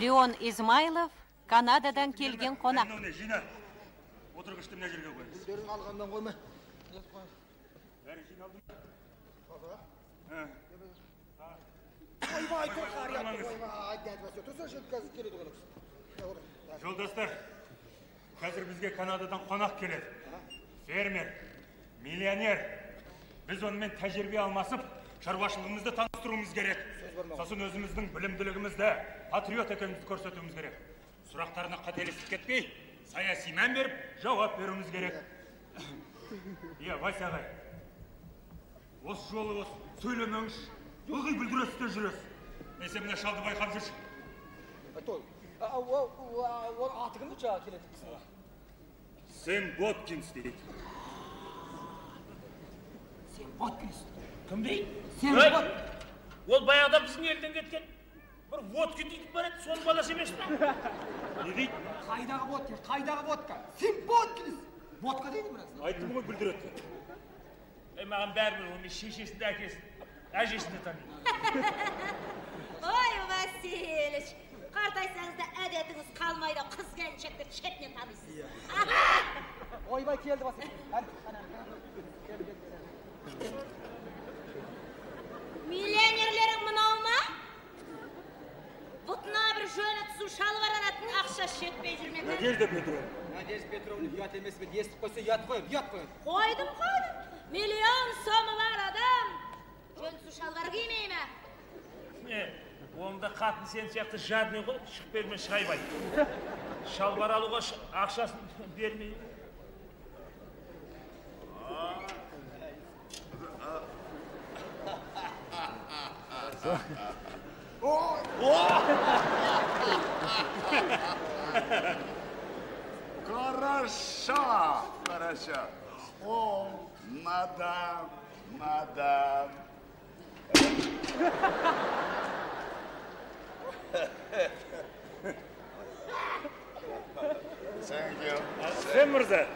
леон измайлов канададан келген қонақ. Отырғышты мына жерге қой гүлдерін алғаннан қойма. Бәрі жиналды ойбай тұр қария Қарамаңыз. ойбай жолдастар қазір бізге канададан қонақ келеді. Фермер миллионер. Біз онымен тәжірибе алмасып шаруашылығымызды таныстыруымыз керек. Сосын өзіміздің білімділігімізді патриот екенімізді көрсетуіміз керек. Сұрақтарына қателесіп кетпей саяси мән беріп жауап беруіміз керек. Иә вася ағай. Осы жолы осы сөйлемеңізші. Ылғи бүлдіресіз де жүресіз. Есе мына шалды байқап жүрші. Аты кім жаңағы келеді кісі сэм боткинс дейді. Сен боткинс кім дейді сен ол баяғыда біздің елден кеткен. Бір водка дейтін бар еді соның баласы емес па не дейді? Қайдағы водка қайдағы водка? Сен боткинс водка дейді кісі айттым ғой бүлдіреді ей маған бәрібір ол мен шешесін де әкесін әжесін де танимын ой васильевич қартайсаңыз да әдетіңіз қалмайды қыз келіншекті шетінен танисыз ойбай келді басы надежда петровна. Надежда петровна ұят емес пе естіп қойса ұят қой ұят қой қойдым қойдым миллион сомы бар адам жөн түсу шалбар кимей ме не онда қатын сен сияқты жадный ғой шығып берме шайбай шалбар алуға ақшасын бермей. Хорошо, хорошо. О, мадам, мадам. Thank you. сэм мырза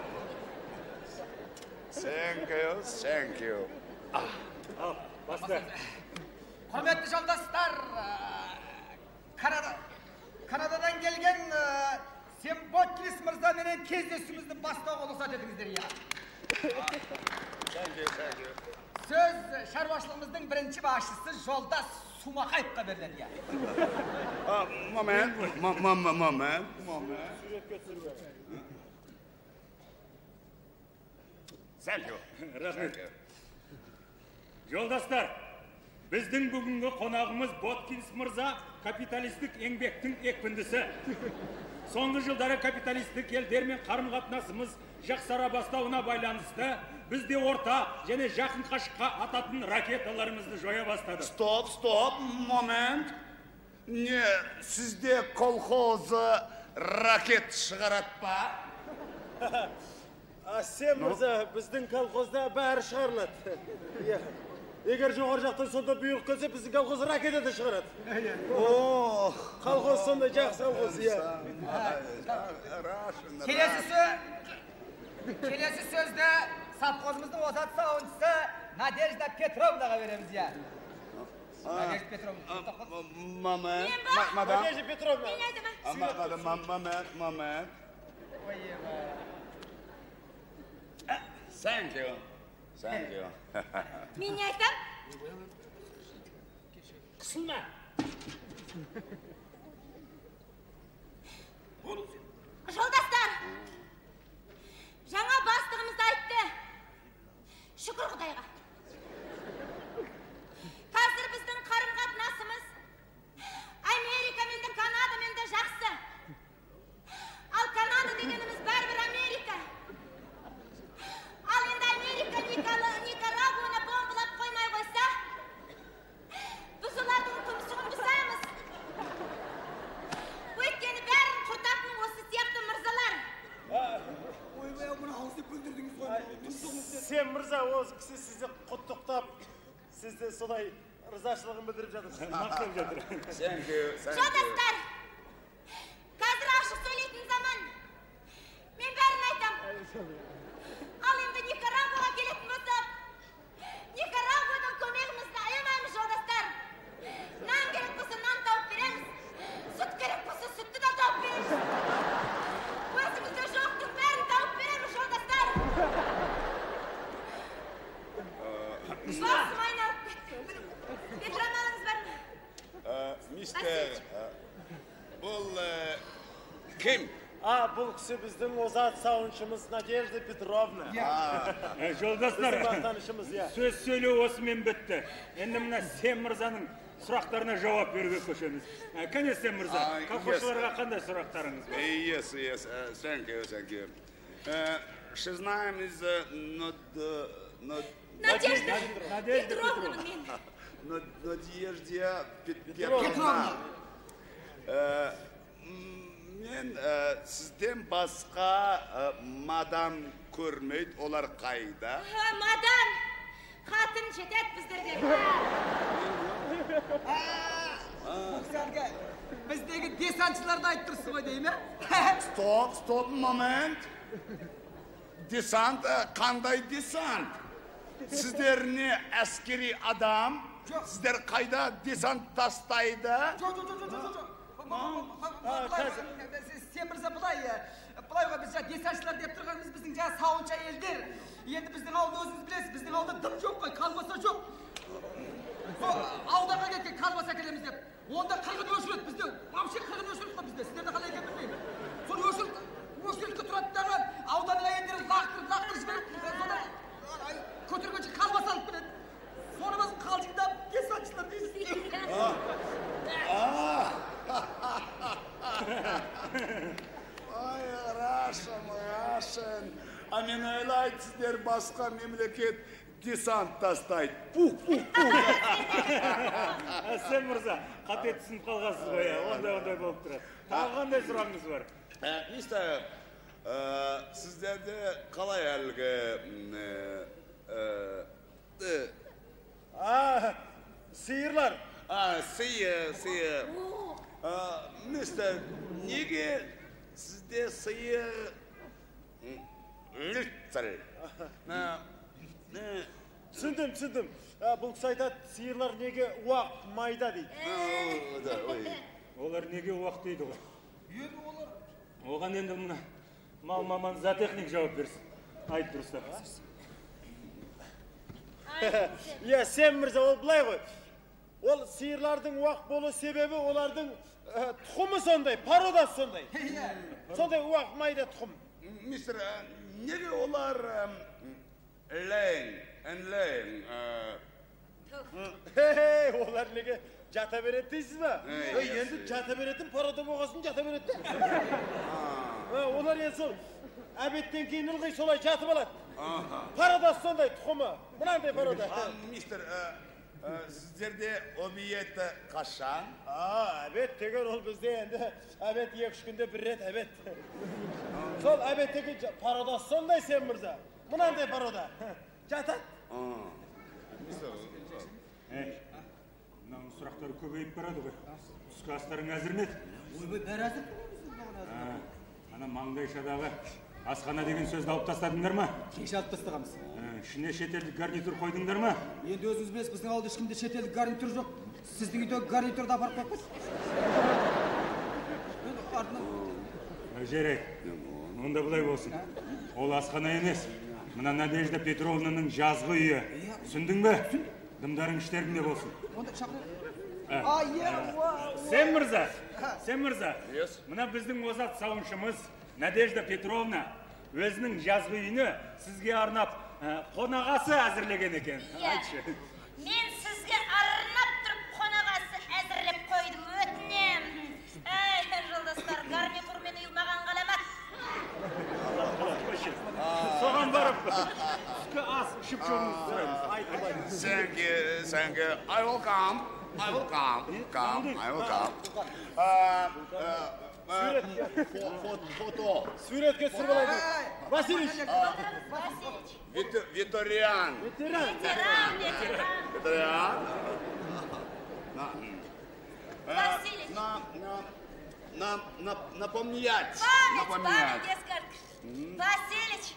Thank you. Thank you. ал баста құрметті жолдастар канада канададан келген сен боткинс мырзаменен кездесуімізді бастауға рұқсат етіңіздер иә you. сөз шаруашылығымыздың бірінші басшысы жолдас сумақаевқа беріледі иә moment. Moment. Thank you. рахмет жолдастар біздің бүгінгі қонағымыз боткинс мырза капиталистік еңбектің екпіндісі соңғы жылдары капиталистік елдермен қарым қатынасымыз жақсара бастауына байланысты бізде орта және жақын қашыққа ататын ракеталарымызды жоя бастадық Стоп, стоп, момент. Не, сізде колхозы ракет шығарады па? Асем мырза біздің колхозда бәрі шығарылады иә егер жоғары жақтан сонда бұйрық келсе біздің колхоз ракета да шығарады О, колхоз сондай жақсы колхоз иә Russian, келесі сөз келесі сөзді совхозымыздың озат сауыншысы надежда петровнаға береміз иә надежда петровна тоқтат. Момент, Мен ба? ма- мадам. надежда петровна мен айтам А, ма- Мадам, ма- момент, момент. ойбай Thank you. Thank you. мен не айтам қысылма жолдастар жаңа бастығымыз айтты шүкір құдайға қазір біздің қарым қатынасымыз америкамен де канадамен де жақсы ал канада дегеніміз бәрібір америка ал енді америка Никала- никарагуаны бомбалап қоймай қойса біз олардың тұмсығын бұзамыз өйткені бәрін құртатын осы сияқты мырзалар ойбай мына ауызды бүлдірдіңіз ғой мырза осы кісі сізді құттықтап сізді солай ризашылығын білдіріп жатыр. Мақтап жатыр жолдастар қазір ашық сөйлейтін заман. Мен бәрін айтам. Ал енді никарагуаға келетін болсақ никарагуадан көмегімізді бұл кім А, бұл кісі біздің озат сауыншымыз Надежда Петровна. Жолдастар иә. сөз сөйлеу осымен бітті енді мына сен мырзаның сұрақтарына жауап беруге көшеміз кәне сен мырза колхозшыларға қандай сұрақтарыңыз бар Yes, yes, uh, thank you, thank you. Uh, not, Надежда Надежда Петровна Пет- Петровна. М, мен uh, сізден басқа uh, мадам көрмейді, олар қайда? Мадам, қатын жетеді біздерге. біздегі десантшыларды айтып тұрсыз ғой деймін Стоп, стоп, момент. Десант, қандай десант? Сіздер не әскери адам? Жоқ. Сіздер қайда десант тастайды? жоқ жоқ жоқ жоқ жоқ былай ғой, сен мырза былай былай ғой біз жаңа десантшылар деп тұрғанымыз біздің жаңа сауыншы әйелдер енді біздің ауылда өзіңіз білесіз біздің ауылда дым жоқ қой колбаса жоқ сол кеткен колбаса әкелеміз деп онда қырғын өшіреді бізде вообще қырғын өшіреді қой бізде сіздерде қалай екенін білмеймін соны өшіріп өшіртке тұрады дағы ауданның әйелдері лақтырып лақтырып жібереді содан ай, көтергенше колбаса алып келеді соны біз қалжыңдап десантшылар дейсіз Ай, рашын, рашын. А мен ойлайды, сіздер басқа мемлекет десант тастайды. Пух, пух, пух. Ә, сен мырза қате түсініп қалғансыз ғой иә ондай ондай болып тұрады тағы қандай сұрағыңыз бар Ә, мистер, ә, сіздерде қалай әлгі... ә, ә, ә, А, сиырлар. А, сыйы. А, мистер, неге сізде сыйы... Литр. Ә, Түсіндім, түсіндім. А, бұл кісі айтады, сиырлар неге уақ майда дейді. ой. олар неге уақ дейді ғой оған енді мына мал маман зоотехник жауап берсін айт дұрыстап Иә, сен мырза, ол былай ғой. Ол сиырлардың уақ болу себебі олардың ә, тұқымы сондай, пародасы сондай. Сондай уақ майда тұқым. Мистер, неге олар ләң, ләң, олар неге жата береді дейсіз ба? Енді жата беретін парода болғасын жата береді. Олар енді сол әбеттен кейін ылғи солай жатып алады. Пародасы сондай тұқымы. Мынандай парода. а, мистер, сіздерде обиет қашан? А, әбет деген ол бізде енді әбет екі үш күнде бір рет әбет. Сол әбеттегі пародасы сондай сен мырза. Мынандай парода. Жатады. Мынаның сұрақтары көбейіп барады ғой түскі астарың әзір ме еді ойбай бәрі әзір ана маңдайшадағы асхана деген сөзді алып тастадыңдар ма кеше алып тастағанбыз ішіне шетелдік гарнитур қойдыңдар ма енді өзіңіз білесіз біздің ауылда ешкімде шетелдік гарнитур жоқ сіздің үйдегі гарнитурды апарып қойып қойшы артынан жарайды онда былай болсын ол асхана емес мына надежда петровнаның жазғы үйі. Түсіндің бе? Дымдарың іштеріңде болсын. Онда шақыр Ә. а уа сен мырза сен мырза. Мына біздің озат сауыншымыз надежда петровна өзінің жазғы үйіне сізге арнап ә, қонағасы әзірлеген екен. Иә. айтшы. Мен соған барып түскі ас ішіп шығуыңызды сұраймыз Thank you, thank you. I will come. I will come. Come, I will come. Uh, uh, uh, fo- fo- Фото. Суретке түсіріп алайын. Васильевич, Васильевич, Вит- Виториан. ветеран. ветеран, ветеран. Виториан. Васильевич. На, на, на, на, напомнять. Память, Напомнять. память ескерткіш. Васильевич, әуетпеңіз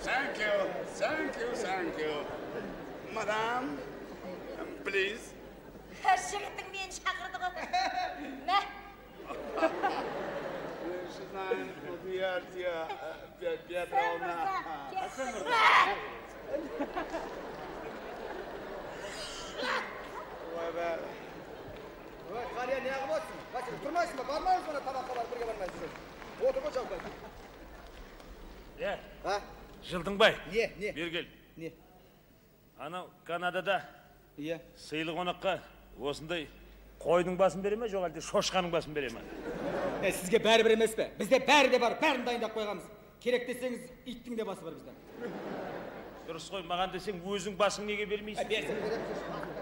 Thank you, thank you, thank you. Madam, um, please. Жігіттің мені шақырдығы. Мә. Жинайын, Вердия, Петровна. Кесіп. Тұрмайсың ба бармаймыз мына тамаққа барып бірге бармайсыз отыр ғой жауап е а жылдыңбай не не бері кел не анау канадада иә сыйлы қонаққа осындай қойдың басын бере ме жоқ әлде шошқаның басын бере ме Е, сізге бәрібір емес пе бізде бәрі де бар бәрін дайындап қойғанбыз керек десеңіз иттің де басы бар бізде дұрыс қой маған десең өзің басың неге бермейсің